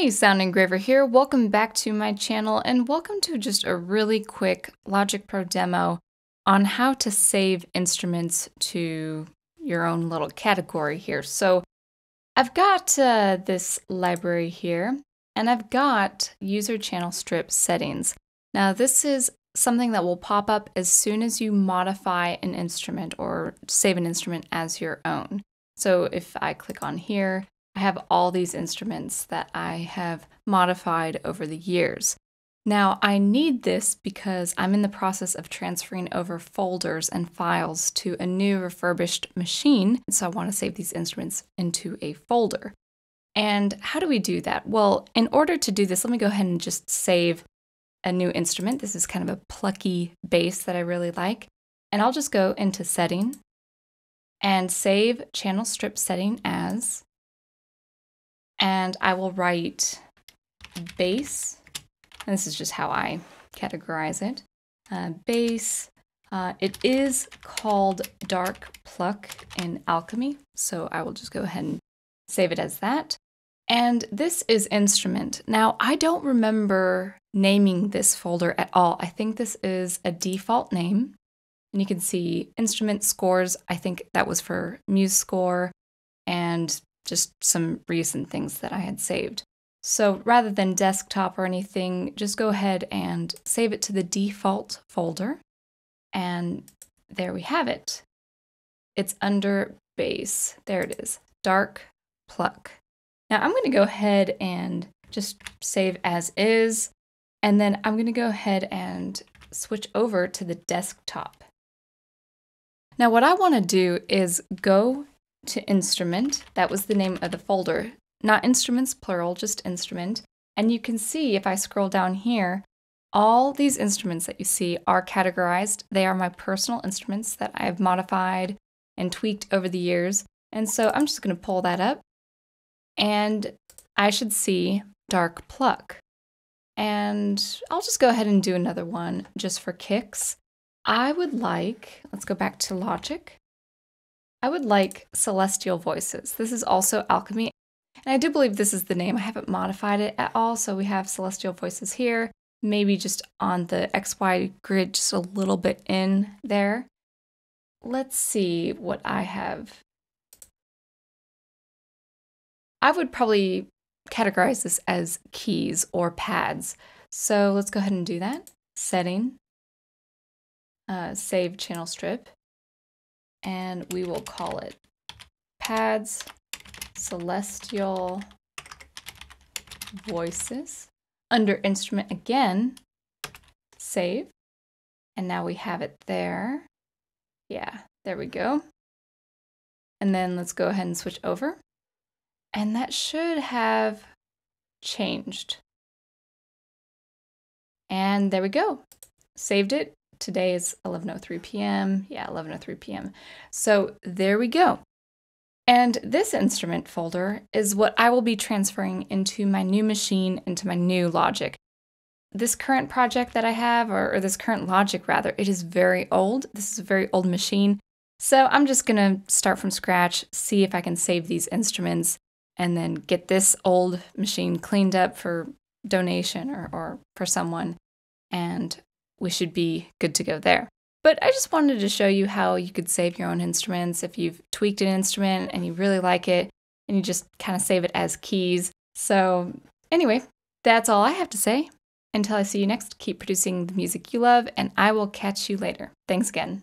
Hey, Sound Engraver here. Welcome back to my channel and welcome to just a really quick Logic Pro demo on how to save instruments to your own little category here. So I've got uh, this library here and I've got user channel strip settings. Now this is something that will pop up as soon as you modify an instrument or save an instrument as your own. So if I click on here, I have all these instruments that I have modified over the years. Now, I need this because I'm in the process of transferring over folders and files to a new refurbished machine, so I want to save these instruments into a folder. And how do we do that? Well, in order to do this, let me go ahead and just save a new instrument. This is kind of a plucky bass that I really like. And I'll just go into Setting and save Channel Strip Setting as and I will write bass, And this is just how I categorize it. Uh, bass. Uh, it is called Dark Pluck in Alchemy, so I will just go ahead and save it as that. And this is instrument. Now, I don't remember naming this folder at all. I think this is a default name. And you can see instrument scores. I think that was for MuseScore and just some recent things that I had saved. So rather than desktop or anything, just go ahead and save it to the default folder. And there we have it. It's under bass. There it is, dark pluck. Now I'm going to go ahead and just save as is. And then I'm going to go ahead and switch over to the desktop. Now what I want to do is go to instrument. That was the name of the folder. Not instruments plural, just instrument. And you can see if I scroll down here, all these instruments that you see are categorized. They are my personal instruments that I've modified and tweaked over the years. And so I'm just going to pull that up and I should see Dark Pluck. And I'll just go ahead and do another one just for kicks. I would like, let's go back to Logic. I would like Celestial Voices. This is also Alchemy. And I do believe this is the name. I haven't modified it at all. So we have Celestial Voices here, maybe just on the XY grid, just a little bit in there. Let's see what I have. I would probably categorize this as keys or pads. So let's go ahead and do that. Setting, uh, save channel strip and we will call it pads celestial voices. Under instrument again save. And now we have it there. Yeah there we go. And then let's go ahead and switch over. And that should have changed. And there we go. Saved it today is 11:03 p.m. Yeah, 11:03 p.m. So there we go. And this instrument folder is what I will be transferring into my new machine, into my new Logic. This current project that I have, or, or this current Logic rather, it is very old. This is a very old machine. So I'm just gonna start from scratch, see if I can save these instruments, and then get this old machine cleaned up for donation or, or for someone and we should be good to go there. But I just wanted to show you how you could save your own instruments if you've tweaked an instrument and you really like it and you just kind of save it as keys. So, anyway, that's all I have to say. Until I see you next, keep producing the music you love, and I will catch you later. Thanks again.